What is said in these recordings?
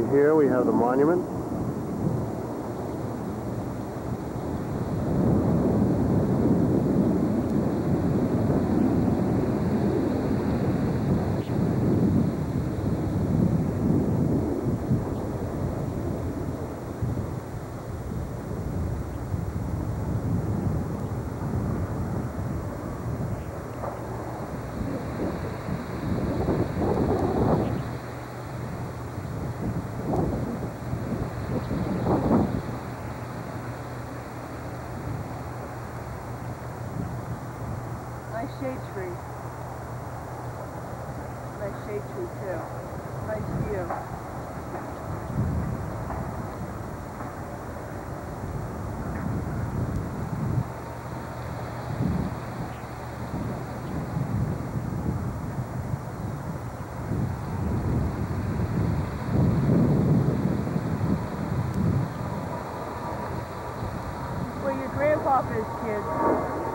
Over here we have the monument. View. Where your grandpa is, kids.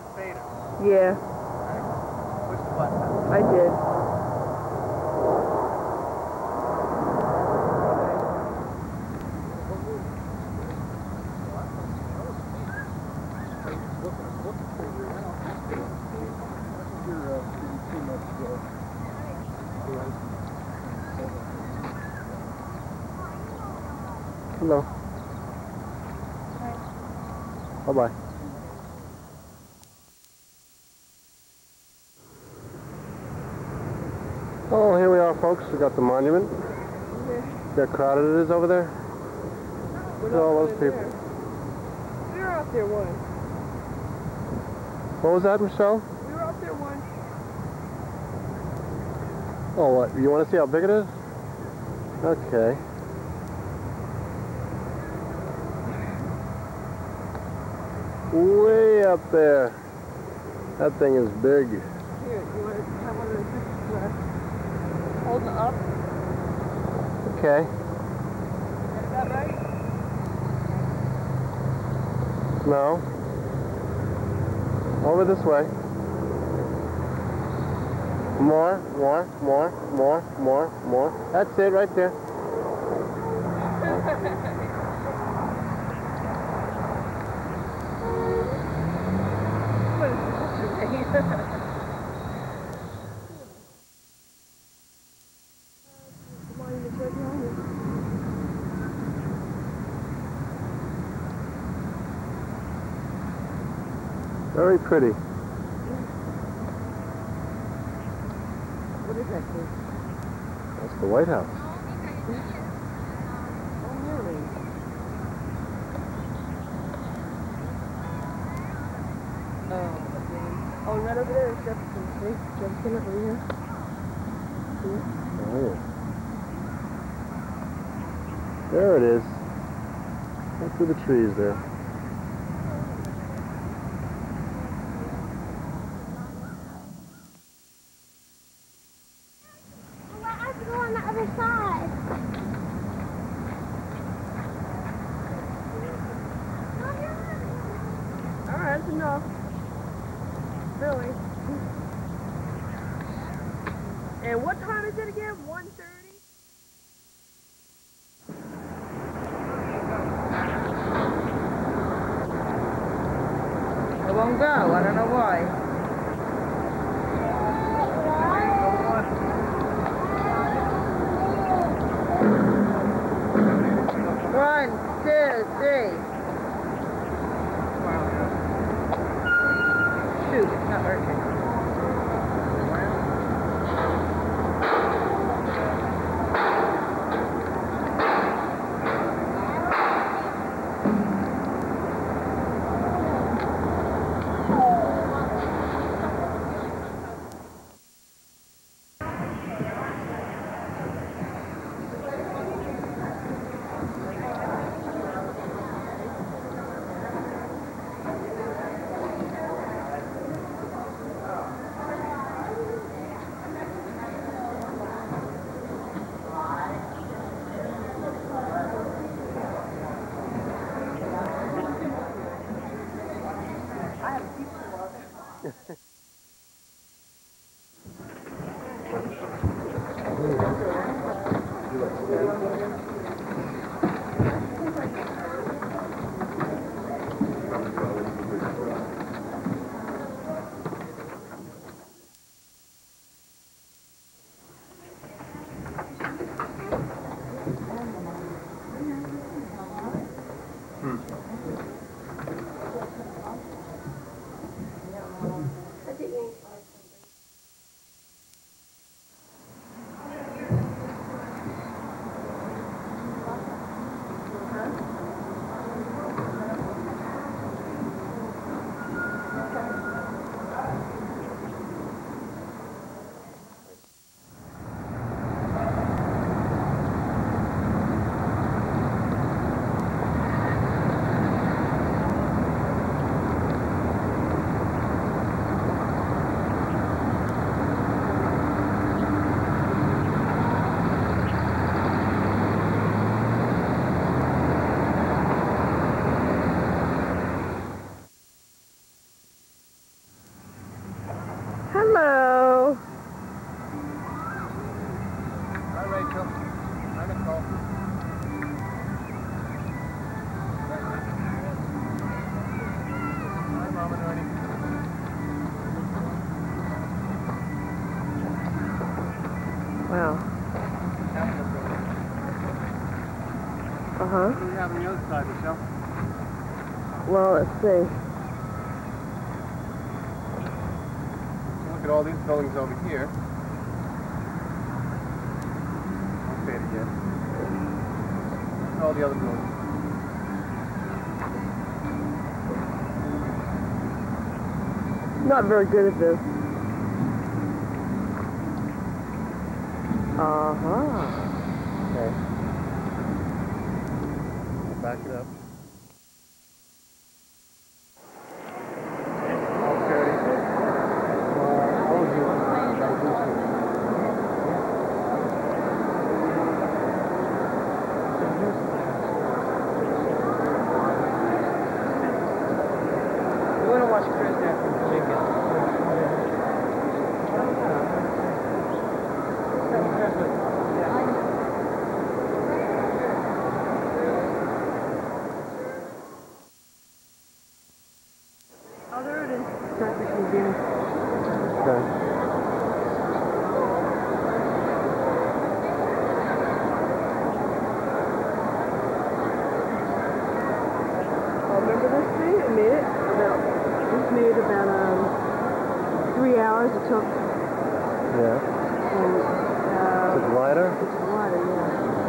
On fader. Yeah, Push the button. I did. Hello. Bye-bye. Oh, here we are, folks. We got the monument. See how crowded it is over there? We're Look at all those people. there. We were out there once. What was that, Michelle? We were out there once. Oh, what? You want to see how big it is? Okay. Way up there. That thing is big. Here, you want to have one of those pictures where holding it up? Okay. Is that right? No. Over this way. More, more, more, more, more, more. That's it right there. What is this picture made? The monument's right behind you. Very pretty. What is that thing? That's the White House. Oh, really? Oh, okay. Oh, right over there is Jefferson. See? Jefferson over here. See? Oh, yeah. There it is. Right through the trees there. Huh. What do we have on the other side, Michelle? Well, let's see. Look at all these buildings over here. I'll say it again. Look at all the other buildings. Not very good at this. Uh huh. Okay. Back it up. We're gonna watch Chris after Jenkins. Oh, there it is. Traffic review. Okay. Oh, remember this thing? It made it about, this made about, um, hours it took Yeah. from, uh, It's lighter. it's water, yeah.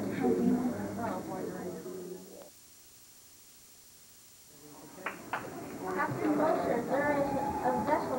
The children. After motion, there is a vessel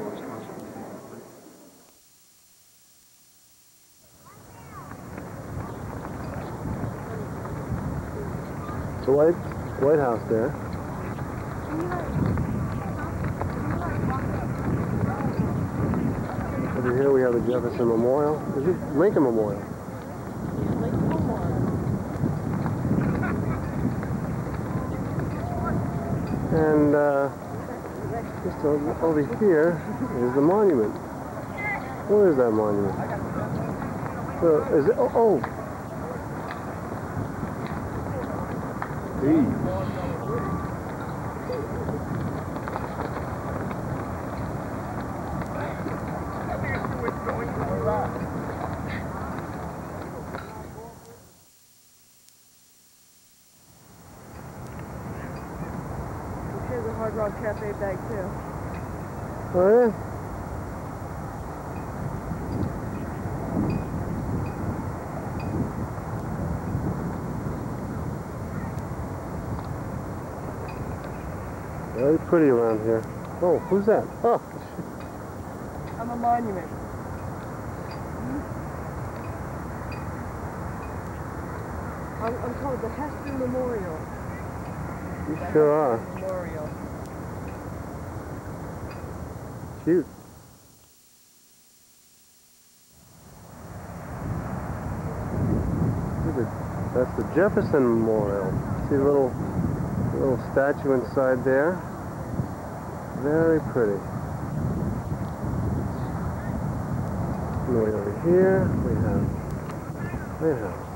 the White, White House there. Over here we have the Jefferson Memorial. Is it Lincoln Memorial? And uh, just over here is the monument. Where is that monument? Well, is it? oh, oh. Hard Rock Cafe bag too. Oh yeah. Very pretty around here. Oh, who's that? Oh, I'm a monument. Hmm? I'm, I'm called the Hester Memorial. you The sure are. Memorial. Cute. That's the Jefferson Memorial. See a little, little statue inside there. Very pretty. And over here we have, have